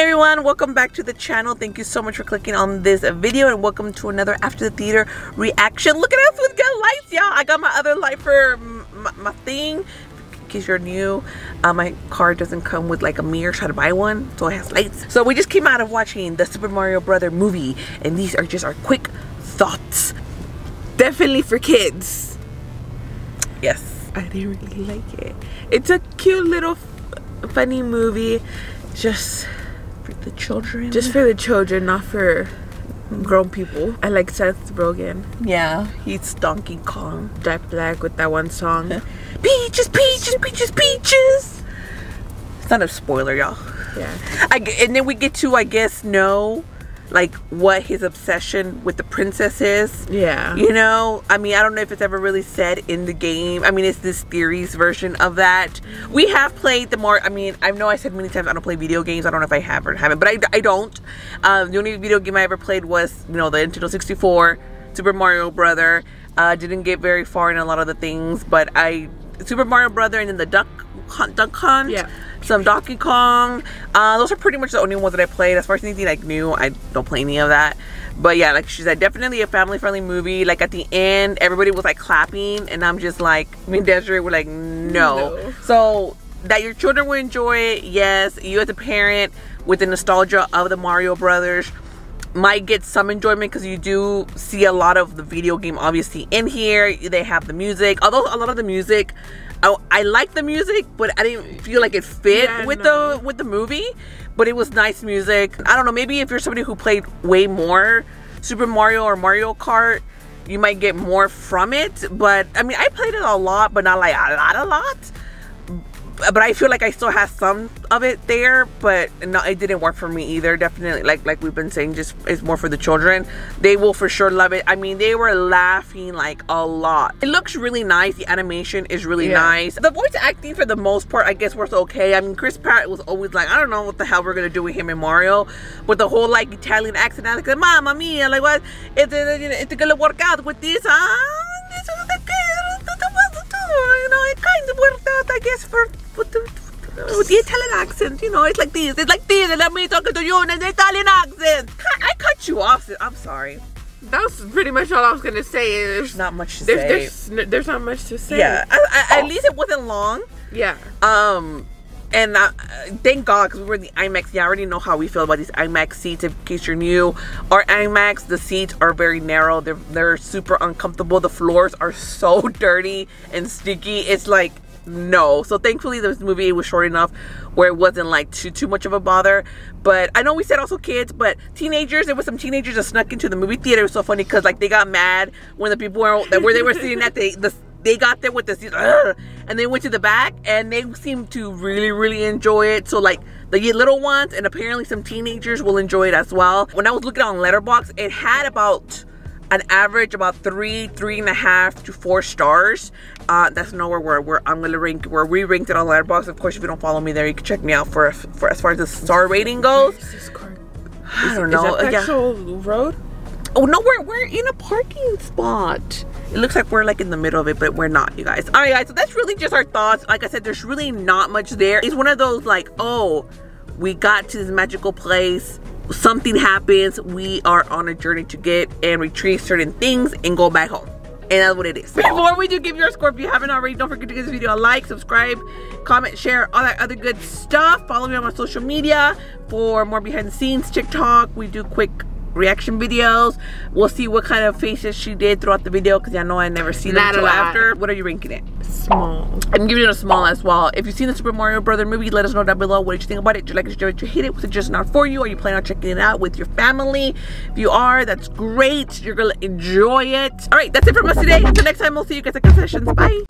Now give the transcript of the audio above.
Everyone, welcome back to the channel. Thank you so much for clicking on this video and welcome to another After the Theater reaction. Look at us, we got lights, y'all. I got my other light for my, my thing. In case you're new, uh, my car doesn't come with like a mirror, Try to buy one, so it has lights. So we just came out of watching the Super Mario Brother movie and these are just our quick thoughts. Definitely for kids. Yes. I didn't really like it. It's a cute little funny movie. Just For the children. just for the children, not for grown people. I like Seth Rogen. yeah, he's Donkey Kong. Jack Black with that one song. Peaches, peaches, peaches, peaches. It's not a spoiler, y'all. Yeah. I and then we get to, I guess, know like what his obsession with the princess is. Yeah. You know, I mean, I don't know if it's ever really said in the game. I mean, it's this theory's version of that. We have played the more. I mean, I know I said many times I don't play video games. I don't know if I have or haven't, but I, I don't. Um, the only video game I ever played was you know the Nintendo 64, Super Mario Brother. Uh, didn't get very far in a lot of the things, but I Super Mario Brother and then the Duck Hunt, Duck Hunt. Yeah. Some Donkey Kong. Uh, those are pretty much the only ones that I played. As far as anything like new, I don't play any of that. But yeah, like she said, definitely a family friendly movie. Like at the end, everybody was like clapping, and I'm just like, me and Desarae were like, no. No. So that your children will enjoy it, yes. You as a parent with the nostalgia of the Mario Brothers might get some enjoyment because you do see a lot of the video game obviously in here. They have the music, although a lot of the music. I, I like the music, but I didn't feel like it fit Yeah, with no. the with the movie. But it was nice music. I don't know. Maybe if you're somebody who played way more Super Mario or Mario Kart, you might get more from it. But I mean, I played it a lot, but not like a lot, a lot. But I feel like I still have some of it there, but no, it didn't work for me either. Definitely, like like we've been saying, just it's more for the children. They will for sure love it. I mean, they were laughing like a lot. It looks really nice. The animation is really Yeah. nice. The voice acting for the most part, I guess, was okay. I mean, Chris Pratt was always like, I don't know what the hell we're gonna do with him and Mario, with the whole like Italian accent. Like, Mamma mia, like what? It's it's gonna work out with this, huh? This is the you know, it kind of worked out, I guess, for with the, with the Italian accent. You know, it's like this, it's like this, and let me talking to you in an Italian accent. I cut you off. I'm sorry. That was pretty much all I was gonna say. There's Not much to there's, say. there's there's not much to say. yeah, I, I, at least it wasn't long. Yeah. Um, and uh, thank God because we were in the IMAX. Yeah, I already know how we feel about these IMAX seats. In case you're new, our IMAX the seats are very narrow. They're they're super uncomfortable. The floors are so dirty and sticky. It's like no. So thankfully this movie was short enough where it wasn't like too too much of a bother. But I know we said also kids, but teenagers. There was some teenagers that snuck into the movie theater. It was so funny because like they got mad when the people were that where they were sitting at the the they got there with the seats, and they went to the back and they seemed to really really enjoy it so like the little ones and apparently some teenagers will enjoy it as well when i was looking on Letterboxd it had about an average about three three and a half to four stars uh that's nowhere where, where i'm gonna rank where we ranked it on Letterboxd of course if you don't follow me there you can check me out for, for as far as the star rating goes i don't know Is that the yeah road? Oh no, we're we're in a parking spot. It looks like we're like in the middle of it, but we're not, you guys. All right, guys. So that's really just our thoughts. Like I said, there's really not much there. It's one of those like, oh, we got to this magical place. Something happens. We are on a journey to get and retrieve certain things and go back home. And that's what it is. Before we do give your score, if you haven't already, don't forget to give this video a like, subscribe, comment, share, all that other good stuff. Follow me on my social media for more behind the scenes, TikTok. We do quick reaction videos. We'll see what kind of faces she did throughout the video because I know I never see them a until after. What are you ranking it? Small. I'm giving it a small as well. If you've seen the Super Mario Brother movie, let us know down below. What did you think about it? Did you like it? Did you hate it? Was it just not for you? Are you planning on checking it out with your family? If you are, that's great. You're gonna enjoy it. All right, that's it from us today. Until next time, we'll see you guys at Confessions. Bye.